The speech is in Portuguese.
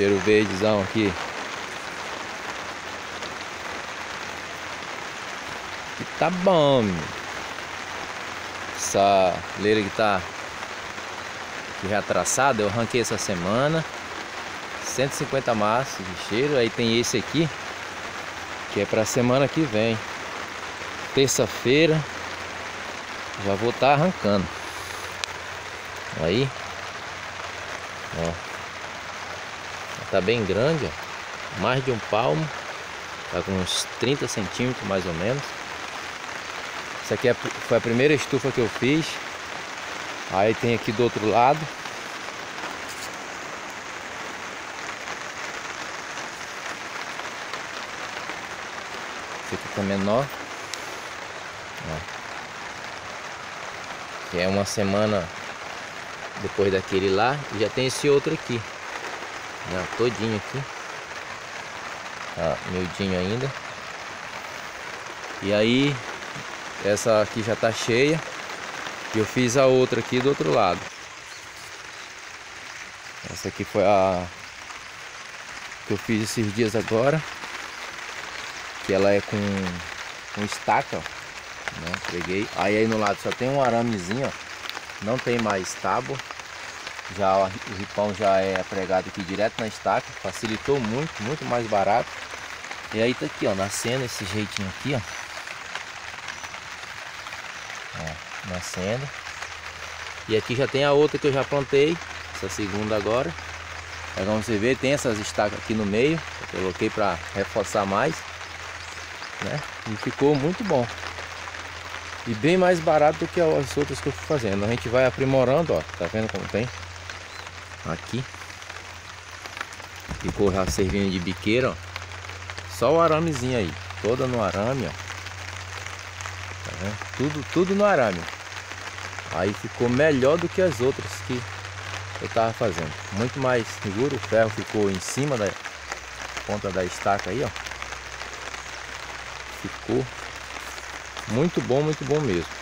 Cheiro verdezão aqui. E tá bom. Essa leira que tá aqui já traçada, eu arranquei essa semana. 150 maços de cheiro. Aí tem esse aqui, que é pra semana que vem. Terça-feira. Já vou estar tá arrancando. Aí. Ó. Tá bem grande, ó. Mais de um palmo. Tá com uns 30 centímetros mais ou menos. Essa aqui é foi a primeira estufa que eu fiz. Aí tem aqui do outro lado. Esse aqui tá menor. Ó. Que é uma semana depois daquele lá. E já tem esse outro aqui. Todinho aqui. Tá miudinho ainda. E aí, essa aqui já tá cheia. E eu fiz a outra aqui do outro lado. Essa aqui foi a que eu fiz esses dias agora. Que ela é com, com estaca, ó. Né? Peguei. Aí aí no lado só tem um aramezinho, ó. Não tem mais tábua. Já o ripão já é pregado aqui direto na estaca. Facilitou muito, muito mais barato. E aí tá aqui, ó, nascendo esse jeitinho aqui, ó. ó nascendo. E aqui já tem a outra que eu já plantei, essa segunda agora. Aí como você vê, tem essas estacas aqui no meio, eu coloquei para reforçar mais, né? E ficou muito bom. E bem mais barato do que as outras que eu fui fazendo. A gente vai aprimorando, ó, tá vendo como tem? Aqui. Ficou já servindo de biqueira, ó. Só o aramezinho aí, toda no arame, ó. Tá tudo, tudo no arame. Aí ficou melhor do que as outras que eu tava fazendo. Muito mais seguro, o ferro ficou em cima da ponta da estaca aí, ó. Ficou muito bom, muito bom mesmo.